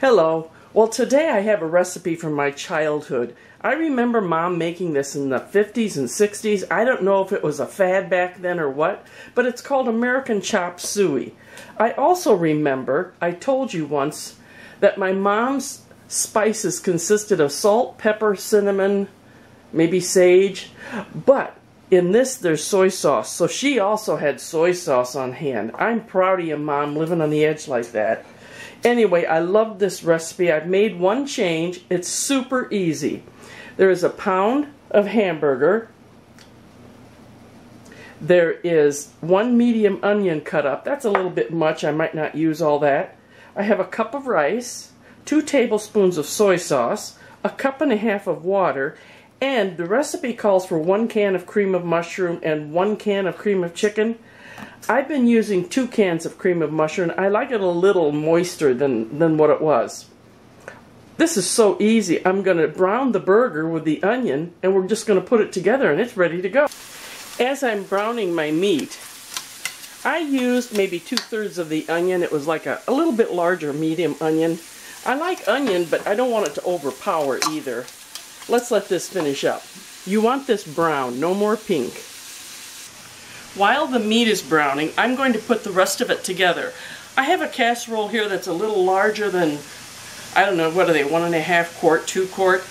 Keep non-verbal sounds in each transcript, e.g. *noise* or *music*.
Hello. Well, today I have a recipe from my childhood. I remember mom making this in the 50s and 60s. I don't know if it was a fad back then or what, but it's called American Chop Suey. I also remember, I told you once, that my mom's spices consisted of salt, pepper, cinnamon, maybe sage, but in this there's soy sauce. So she also had soy sauce on hand. I'm proud of you, mom, living on the edge like that. Anyway, I love this recipe. I've made one change. It's super easy. There is a pound of hamburger. There is one medium onion cut up. That's a little bit much. I might not use all that. I have a cup of rice, two tablespoons of soy sauce, a cup and a half of water, and the recipe calls for one can of cream of mushroom and one can of cream of chicken. I've been using two cans of cream of mushroom. I like it a little moister than, than what it was. This is so easy. I'm going to brown the burger with the onion and we're just going to put it together and it's ready to go. As I'm browning my meat, I used maybe two-thirds of the onion. It was like a, a little bit larger medium onion. I like onion, but I don't want it to overpower either. Let's let this finish up. You want this brown, no more pink. While the meat is browning, I'm going to put the rest of it together. I have a casserole here that's a little larger than, I don't know, what are they, one and a half quart, two quart?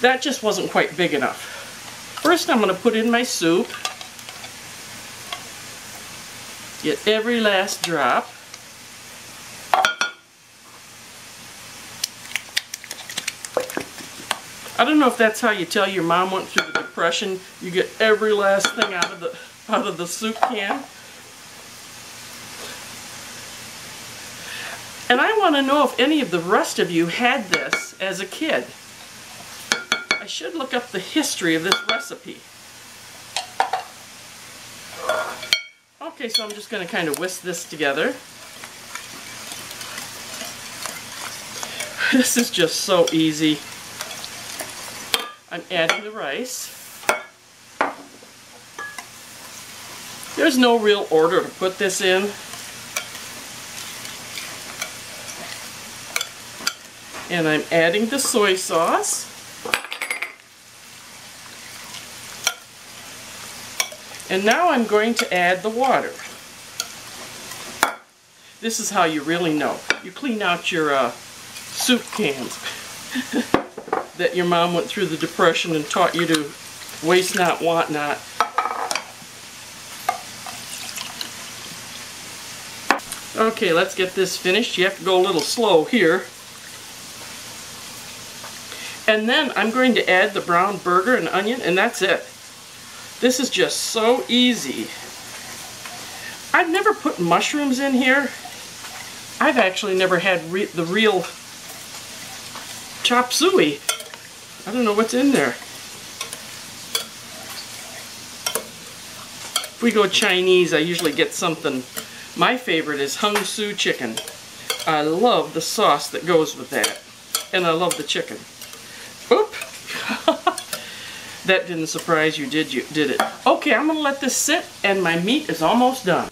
That just wasn't quite big enough. First I'm going to put in my soup. Get every last drop. I don't know if that's how you tell your mom went through the depression. You get every last thing out of the out of the soup can. And I want to know if any of the rest of you had this as a kid. I should look up the history of this recipe. Okay, so I'm just going to kind of whisk this together. *sighs* This is just so easy. I'm adding the rice. There's no real order to put this in. And I'm adding the soy sauce. And now I'm going to add the water. This is how you really know. You clean out your uh, soup cans *laughs* that your mom went through the depression and taught you to waste not, want not. Okay, let's get this finished. You have to go a little slow here. And then I'm going to add the brown burger and onion, and that's it. This is just so easy. I've never put mushrooms in here. I've actually never had re the real chop suey. I don't know what's in there. If we go Chinese, I usually get something my favorite is Hung Su chicken. I love the sauce that goes with that. And I love the chicken. Oop! *laughs* that didn't surprise you, did you? Did it? Okay, I'm going to let this sit and my meat is almost done.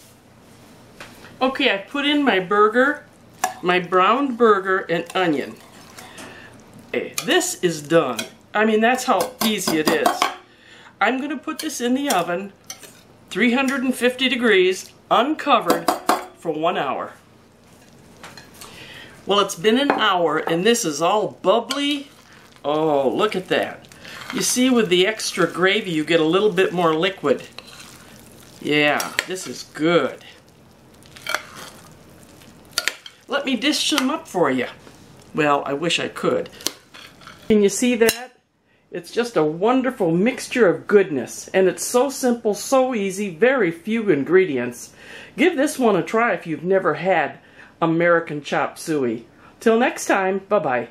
Okay, I put in my burger, my browned burger and onion. Okay, this is done. I mean, that's how easy it is. I'm going to put this in the oven, 350 degrees, uncovered for one hour. Well, it's been an hour and this is all bubbly. Oh, look at that. You see with the extra gravy you get a little bit more liquid. Yeah, this is good. Let me dish them up for you. Well, I wish I could. Can you see that? It's just a wonderful mixture of goodness, and it's so simple, so easy, very few ingredients. Give this one a try if you've never had American Chop Suey. Till next time, bye-bye.